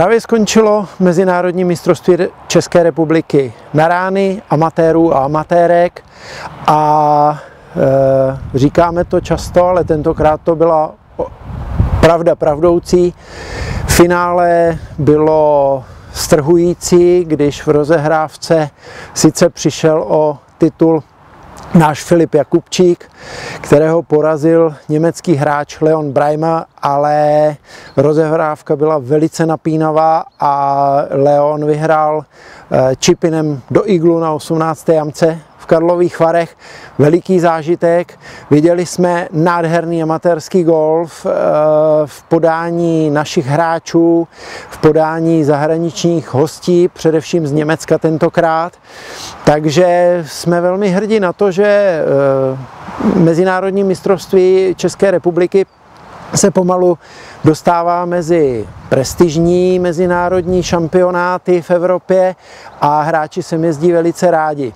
Právě skončilo Mezinárodní mistrovství České republiky na rány amatérů a amatérek a e, říkáme to často, ale tentokrát to byla pravda pravdoucí. Finále bylo strhující, když v rozehrávce sice přišel o titul náš Filip Jakubčík, kterého porazil německý hráč Leon Brajma, ale rozehrávka byla velice napínavá a Leon vyhrál eh, čipinem do iglu na 18. jamce Karlových Varech veliký zážitek. Viděli jsme nádherný amatérský golf eh, v podání našich hráčů, v podání zahraničních hostí, především z Německa tentokrát. Takže jsme velmi hrdí na to, že eh, Mezinárodní mistrovství České republiky se pomalu dostává mezi prestižní mezinárodní šampionáty v Evropě a hráči se jezdí velice rádi.